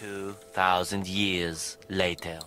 2,000 years later.